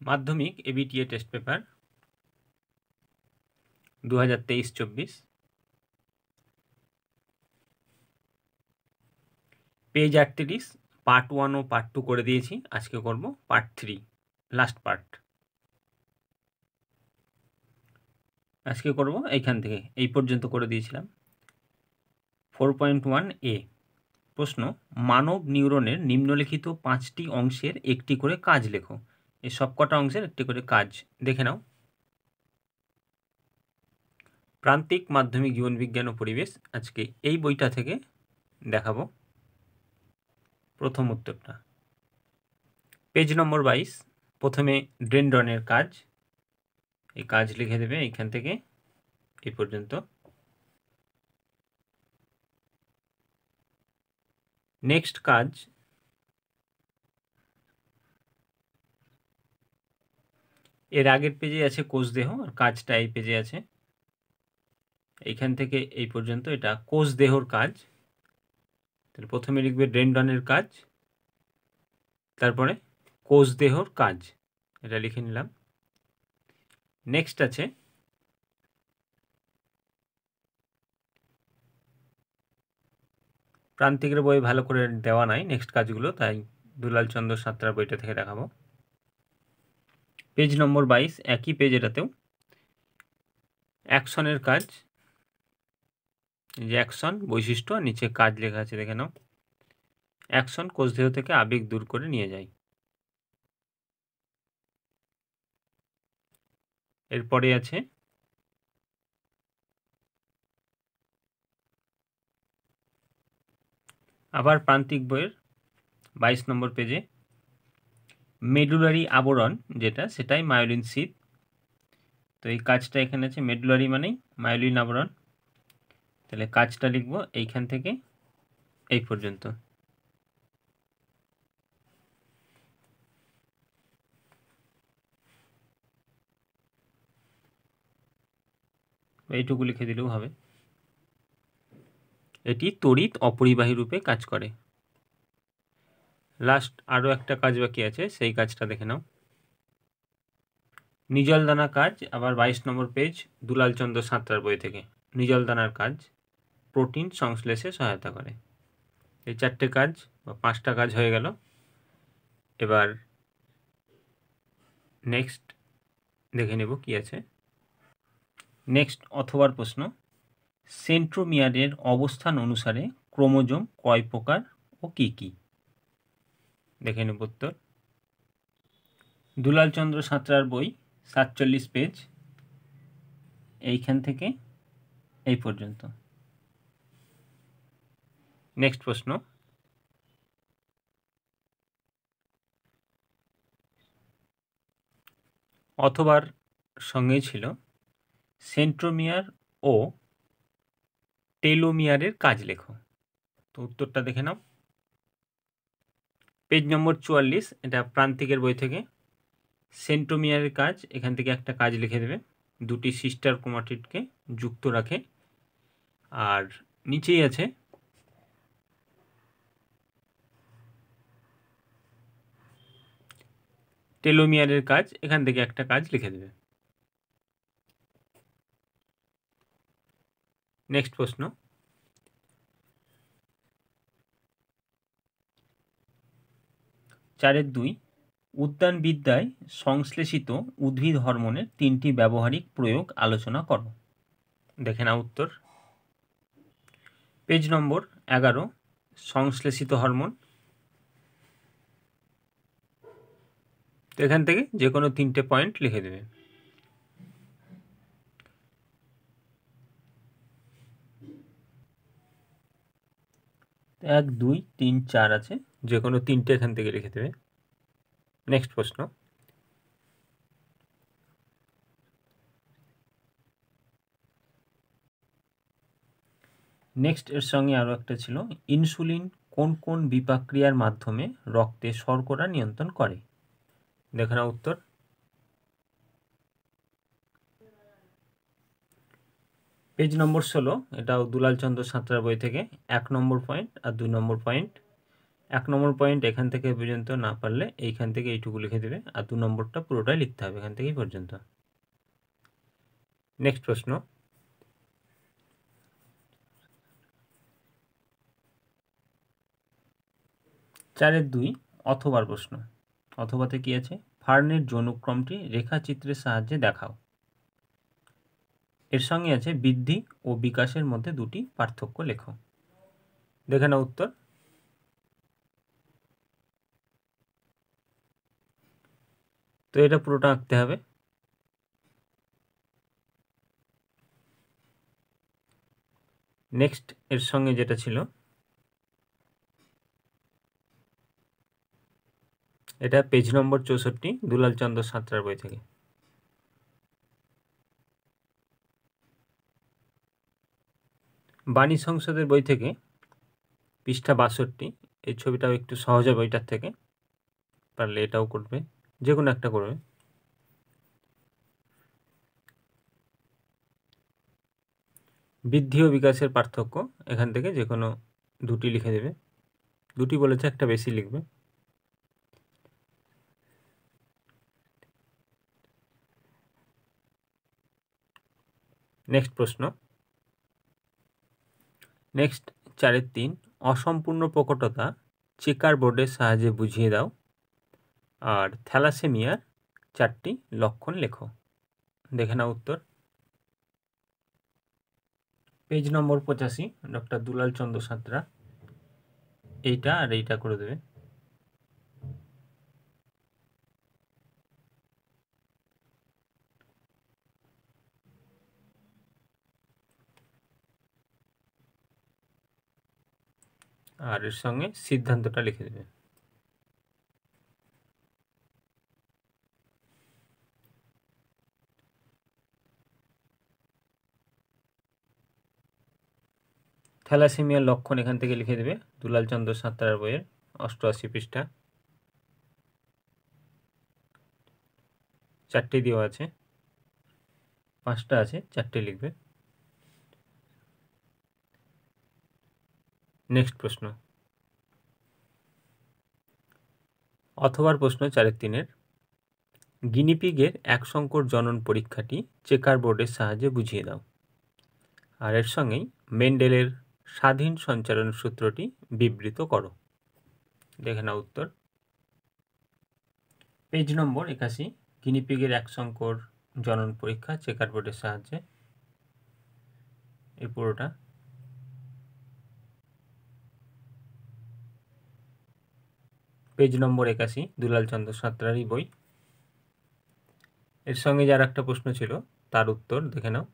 মাধ্যমিক ABTA test paper দু হাজার তেইশ চব্বিশ। পেজ আটত্রিশ, পার্ট ওয়ান ও পার্ট টু করে দিয়েছি, আজকে করব পার্ট থ্রি, লাস্ট পার্ট। আজকে করব এইখান থেকে, এই পর্যন্ত করে দিয়েছিলাম। ফোর পয়েন্ট ওয়ান এ, প্রশ্ন, মানব নিউরনের নিম্নলিখিত পাঁচটি অংশের একটি করে কাজ লেখো। এই সবকটা অংশের একটি করে কাজ। দেখে নাও। প্রান্তিক মাধ্যমিক জীবন বিজ্ঞান ও পরিবেশ, আজকে এই বইটা থেকে দেখাবো। প্রথম উত্তরটা। পেজ নম্বর বাইশ, প্রথমে ড্রেন্ডনের কাজ। এই কাজ লিখে দেবে এইখান থেকে, এই পর্যন্ত। নেক্সট কাজ এর আগের পেজে আছে কোষদেহ, আর কাজটা এই পেজে আছে। এইখান থেকে এই পর্যন্ত এটা কোষদেহর কাজ। তাহলে প্রথমে লিখবে ড্রেন্ডনের কাজ, তারপরে কোষদেহর কাজ, এটা লিখে নিলাম। নেক্সট আছে, প্রান্তিকের বই ভালো করে দেওয়া নাই নেক্সট কাজগুলো, তাই দুলাল চন্দ্র সাঁতরার বইটা থেকে দেখাবো। পেজ নম্বর বাইশ, একই পেজ এটাতেও। অ্যাকশনের কাজ যে অ্যাকশন, বৈশিষ্ট্য, নিচে কাজ লেখা আছে, দেখে নাও। অ্যাকশন কোষদেহ থেকে আবেগ দূর করে নিয়ে যায়। এরপরে আছে, আবার প্রান্তিক বইয়ের বাইশ নম্বর পেজে। মেডুলারি আবরণ যেটা, সেটাই মায়োলিন শীত। তো এই কাজটা এখানে আছে মেডুলারি মানেই মায়োলিন আবরণ। তাহলে কাজটা লিখব এইখান থেকে, এই পর্যন্ত। এইটুকু লিখে দিলেও হবে। এটি তড়িৎ অপরিবাহী রূপে কাজ করে। লাস্ট আরও একটা কাজ বাকি আছে, সেই কাজটা দেখে নাও। নিজল দানা কাজ, আবার বাইশ নম্বর পেজ দুলাল চন্দ্র সাঁতরার বই থেকে। নিজল দানার কাজ, প্রোটিন সংশ্লেষে সহায়তা করে। এই চারটে কাজ, বা পাঁচটা কাজ হয়ে গেল। এবার নেক্সট দেখে নেব কি আছে। নেক্সট অথবার প্রশ্ন। সেন্ট্রোমিয়ারের অবস্থান অনুসারে ক্রোমোজোম কয় প্রকার ও কী কী? দেখে নেব উত্তর। দুলাল চন্দ্র সাঁতরার বই, সাতচল্লিশ পেজ। এইখান থেকে এই পর্যন্ত। নেক্সট প্রশ্ন। অথবার সঙ্গে ছিল সেন্ট্রোমিয়ার ও টেলোমিয়ারের কাজ লেখো। তো উত্তরটা দেখে নাও। পেজ নম্বর চুয়াল্লিশ, এটা প্রান্তিকের বই থেকে। সেন্ট্রোমিয়ারের কাজ, এখান থেকে একটা কাজ লিখে দেবে। দুটি সিস্টার ক্রোমাটিডকে যুক্ত রাখে। আর নিচেই আছে টেলোমিয়ারের কাজ, এখান থেকে একটা কাজ লিখে দেবে। নেক্সট প্রশ্ন। চারের দুই উদ্যানবিদ্যায় সংশ্লেষিত উদ্ভিদ হরমোনের তিনটি ব্যবহারিক প্রয়োগ আলোচনা করো। দেখে না উত্তর। পেজ নম্বর এগারো, সংশ্লেষিত হরমোন। এখান থেকে যে কোনো তিনটে পয়েন্ট লিখে দেবে এক, দুই, তিন, চার আছে। যে কোনো তিনটে এখান থেকে লিখে দেবে। নেক্সট প্রশ্ন। নেক্সট এর সঙ্গে আরও একটা ছিল, ইনসুলিন কোন কোন বিপাক্রিয়ার মাধ্যমে রক্তে শর্করা নিয়ন্ত্রণ করে? দেখে না উত্তর। পেজ নম্বর ষোলো, এটাও দুলাল চন্দ্র সাঁতরা বই থেকে, এক নম্বর পয়েন্ট আর দুই নম্বর পয়েন্ট এক নম্বর পয়েন্ট এখান থেকে পর্যন্ত না পারলে এইখান থেকে এইটুকু লিখে দেবে আর দু নম্বরটা পুরোটাই লিখতে হবে এখান থেকেই পর্যন্ত। নেক্সট প্রশ্ন। চারের দুই অথবার প্রশ্ন। অথবাতে কি আছে? ফার্নের যৌনুক্রমটি রেখাচিত্রের সাহায্যে দেখাও। এর সঙ্গে আছে বৃদ্ধি ও বিকাশের মধ্যে দুটি পার্থক্য লেখো। দেখে না উত্তর। তো এটা পুরোটা আঁকতে হবে। নেক্সট এর সঙ্গে যেটা ছিল, এটা পেজ নম্বর চৌষট্টি, দুলাল চন্দ্র সাঁতরার বই থেকে। বাণী সংসদের বই থেকে, পৃষ্ঠা বাষট্টি, এই ছবিটাও একটু সহজ হবে ওইটার থেকে, পারলে এটাও করবে। যে কোনো একটা করবে বৃদ্ধি ও বিকাশের পার্থক্য, এখান থেকে যে কোনো দুটি লিখে দেবে। দুটি বলেছে, একটা বেশি লিখবে। নেক্সট প্রশ্ন। নেক্সট চারের তিন, অসম্পূর্ণ প্রকটতা চেকার বোর্ডের সাহায্যে বুঝিয়ে দাও। আর থ্যালাসেমিয়ার চারটি লক্ষণ লেখো। দেখে নাও উত্তর। পেজ নম্বর পঁচাশি, ডক্টর দুলাল চন্দ্র সাঁতরা। এইটা আর এইটা করে দেবে। আর এর সঙ্গে সিদ্ধান্তটা লিখে দেবে। থ্যালাসেমিয়ার লক্ষণ এখান থেকে লিখে দেবে দুলাল চন্দ্র সাঁতরার বইয়ের অষ্টআশি পৃষ্ঠা। চারটে দেওয়া আছে। পাঁচটা আছে, চারটে লিখবে। নেক্সট প্রশ্ন। অথবার প্রশ্ন চারের তিনের। গিনিপিগের এক সংকর জনন পরীক্ষাটি চেকার বোর্ডের সাহায্যে বুঝিয়ে দাও। আর এর সঙ্গেই মেন্ডেলের স্বাধীন সঞ্চালন সূত্রটি বিবৃত করো। দেখে নাও উত্তর। পেজ নম্বর একাশি, গিনিপিগের এক সংকর জনন পরীক্ষা, চেকার বোর্ডের সাহায্যে। এই পুরোটা। পেজ নম্বর একাশি, দুলাল চন্দ্র সাঁতরারই বই। এর সঙ্গে যার একটা প্রশ্ন ছিল, তার উত্তর দেখে নাও।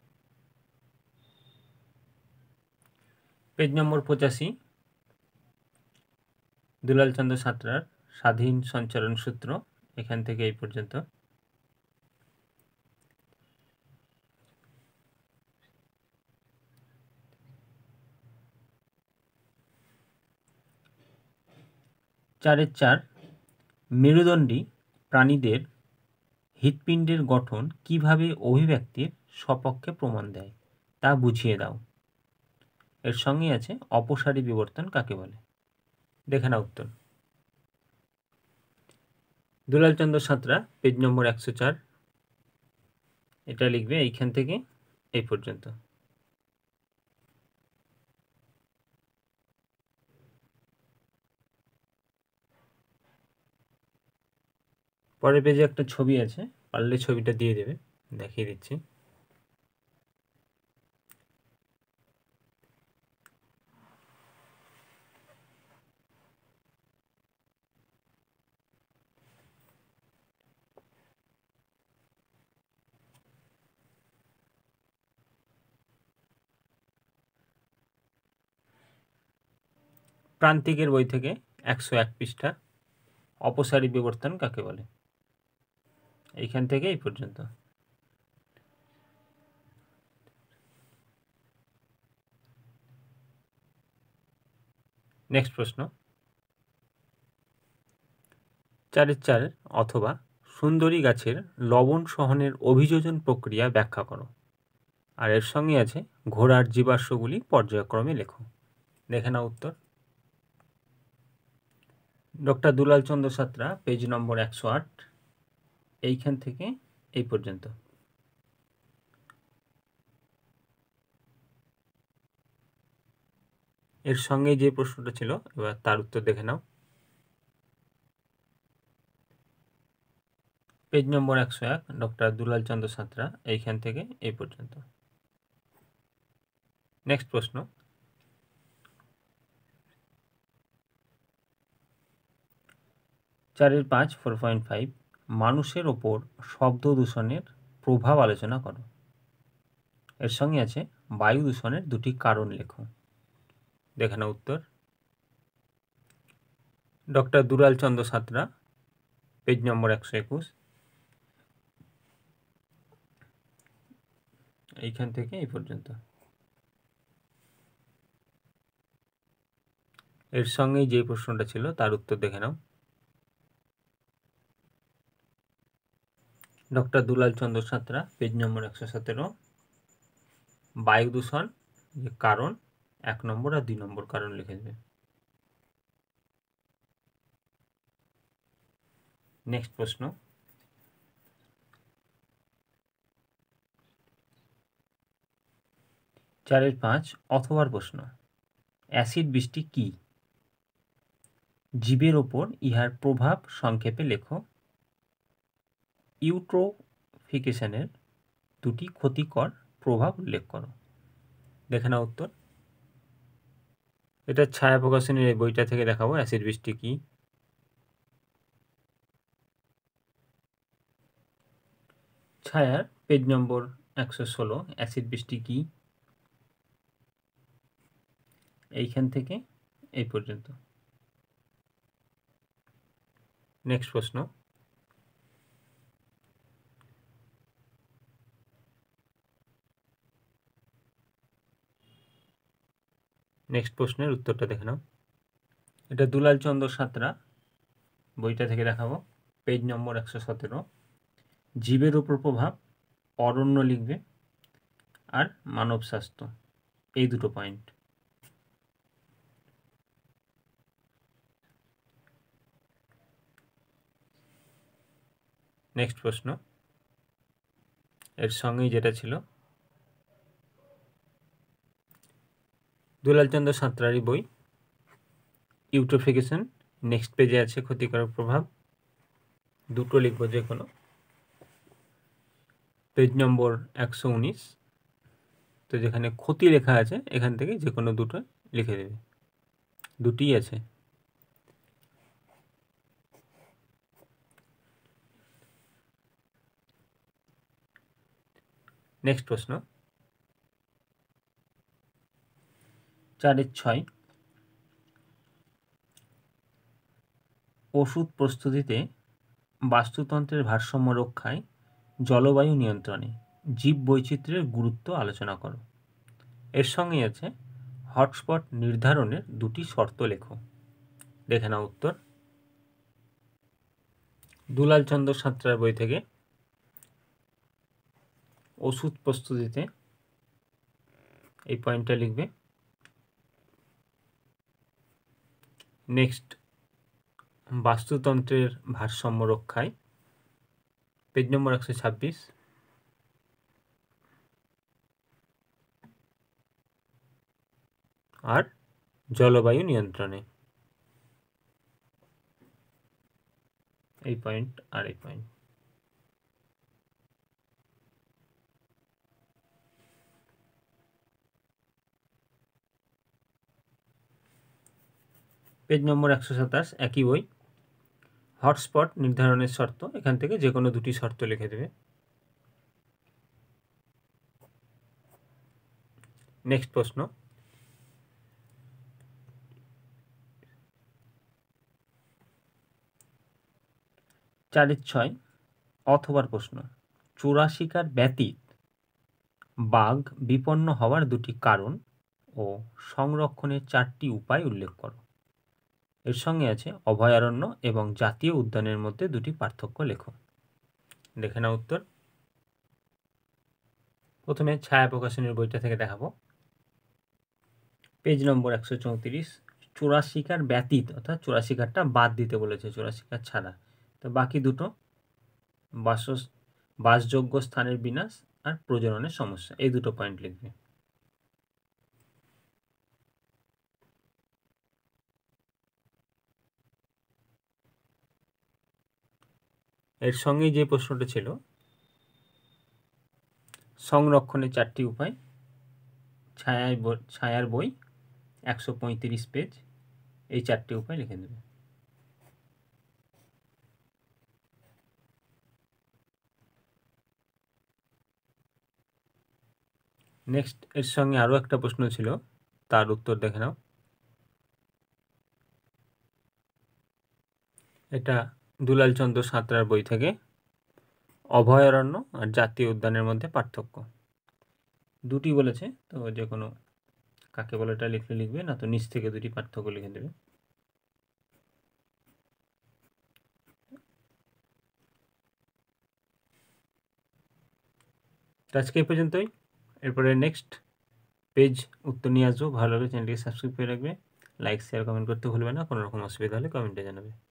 পেজ নম্বর পঁচাশি। দুলাল চন্দ্র সাঁতরার স্বাধীন সঞ্চালন সূত্র, এখান থেকে এই পর্যন্ত। চারের চার, মেরুদণ্ডী প্রাণীদের হৃৎপিণ্ডের গঠন কীভাবে অভিব্যক্তির সপক্ষে প্রমাণ দেয়, তা বুঝিয়ে দাও। এর সঙ্গে আছে অপসারী বিবর্তন কাকে বলে? দেখে না উত্তর। দুলালচন্দ্র সাঁতরা পেজ নম্বর একশো চার। এটা লিখবে এইখান থেকে এই পর্যন্ত। পরের পেজে একটা ছবি আছে, পারলে ছবিটা দিয়ে দেবে, দেখিয়ে দিচ্ছি। প্রান্তিকের বই থেকে একশো এক পৃষ্ঠা অপসারী বিবর্তন কাকে বলে? এইখান থেকে এই পর্যন্ত। নেক্সট প্রশ্ন। চারের চার অথবা সুন্দরী গাছের লবণ সহনের অভিযোজন প্রক্রিয়া ব্যাখ্যা করো। আর এর সঙ্গে আছে ঘোড়ার জীবাশ্মগুলি পর্যায়ক্রমে লেখো। দেখে নাও উত্তর। Doctor Dulal Chandra Santra page number একশো আট, এইখান থেকে এই পর্যন্ত। এর সঙ্গে যে প্রশ্নটা ছিল, এবার তার উত্তর দেখে নাও। পেজ নম্বর একশো এক, ডক্টর দুলাল চন্দ্র সাঁতরা, এইখান থেকে এই পর্যন্ত। নেক্সট প্রশ্ন। চারের পাঁচ ফোর পয়েন্ট ফাইভ মানুষের ওপর শব্দ দূষণের প্রভাব আলোচনা করো। এর সঙ্গে আছে, বায়ু দূষণের দুটি কারণ লেখো। দেখানো উত্তর। Doctor Dulal Chandra Santra page number একশো একুশ। এইখান থেকে এই পর্যন্ত। এর সঙ্গেই যে প্রশ্নটা ছিল, তার উত্তর দেখে নাও। Doctor Dulal Chandra Santra, page number একশো সতেরো। বায়ু দূষণ, যে কারণ, এক নম্বর আর দুই নম্বর কারণ লিখে দেবে। নেক্সট প্রশ্ন। চারের পাঁচ, অথবার প্রশ্ন। অ্যাসিড বৃষ্টি কি? জীবের ওপর ইহার প্রভাব সংক্ষেপে লেখো। ইউট্রোফিকেশনের দুটি ক্ষতিকর প্রভাব উল্লেখ করো। দেখে না উত্তর। এটা ছায়া প্রকাশনের এই বইটা থেকে দেখাবো, অ্যাসিড বৃষ্টি কি। ছায়ার পেজ নম্বর একশো ষোলো, অ্যাসিড বৃষ্টি কি। এইখান থেকে এই পর্যন্ত। নেক্সট প্রশ্ন। নেক্সট প্রশ্নের উত্তরটা দেখে নাও। এটা দুলাল চন্দ্র সাঁতরা, বইটা থেকে দেখাবো। পেজ নম্বর একশো সতেরো। জীবের উপর প্রভাব, অরণ্য লিখবে আর মানব স্বাস্থ্য। এই দুটো পয়েন্ট নেক্সট প্রশ্ন। এর সঙ্গেই যেটা ছিল দুলালচন্দ্র সাঁতরারি বই। ইউট্রোফিকেশন নেক্সট পেজে আছে ক্ষতিকারক প্রভাব। দুটো লিখব যে কোনো। পেজ নম্বর একশো উনিশ। তো যেখানে ক্ষতি লেখা আছে, এখান থেকে যে কোনো দুটো লিখে দেবে। দুটিই আছে। নেক্সট প্রশ্ন। চারের ছয়। ওষুধ প্রস্তুতিতে বাস্তুতন্ত্রের ভারসাম্য রক্ষায় জলবায়ু নিয়ন্ত্রণে জীব বৈচিত্র্যের গুরুত্ব আলোচনা করো। এর সঙ্গে আছে হটস্পট নির্ধারণের দুটি শর্ত লেখো। দেখে নাও উত্তর। দুলাল চন্দ্র সাঁতরার বই থেকে ওষুধ প্রস্তুতিতে এই পয়েন্টটা লিখবে। নেক্সট, বাস্তুতন্ত্রের ভারসাম্য রক্ষায়। পেজ নম্বর একশো ছাব্বিশ। আর জলবায়ু নিয়ন্ত্রণে। এই পয়েন্ট আর এই পয়েন্ট। পেজ নম্বর একশো সাতাশ, একই বই। হটস্পট নির্ধারণের শর্ত, এখান থেকে যে কোনো দুটি শর্ত লিখে দেবে। নেক্সট প্রশ্ন। চারের ছয়, অথবার প্রশ্ন। চোরা শিকার ব্যতীত বাঘ বিপন্ন হওয়ার দুটি কারণ ও সংরক্ষণের চারটি উপায় উল্লেখ করো। এর সঙ্গে আছে অভয়ারণ্য এবং জাতীয় উদ্যানের মধ্যে দুটি পার্থক্য লেখো। দেখে নাও উত্তর। প্রথমে ছায়া প্রকাশনের বইটা থেকে দেখাবো। পেজ নম্বর একশো চৌত্রিশ, চোরাশিকার ব্যতীত, অর্থাৎ চোরাশিকারটা বাদ দিতে বলেছে, চোরাশিকার ছাড়া। তো বাকি দুটো বাস বাসযোগ্য স্থানের বিনাশ আর প্রজননের সমস্যা, এই দুটো পয়েন্ট লিখবে। এর সঙ্গে যে প্রশ্নটা ছিল, সংরক্ষণের চারটি উপায়, ছায়ায় ছায়ার বই, একশো পঁয়ত্রিশ পেজ, এই চারটি উপায় লিখে দেবে নেক্সট, এর সঙ্গে আরও একটা প্রশ্ন ছিল, তার উত্তর দেখে নাও। এটা দুলালচন্দ্র সাঁতরার বই থেকে অভয়ারণ্য আর জাতীয় উদ্যানের মধ্যে পার্থক্য। দুটি বলেছে, তো যে কোনো কাকে বলেটা লিখলে লিখবে, না তো নিচ থেকে দুটি পার্থক্য লিখে দেবে। আজকে এই পর্যন্তই। এরপরে নেক্সট পেজ উত্তর নিয়ে আসব। ভালো লাগলে চ্যানেলটিকে সাবস্ক্রাইব করে রাখবে। লাইক শেয়ার কমেন্ট করতে ভুলবে না। কোনো রকম অসুবিধা হলে কমেন্টে জানাবে।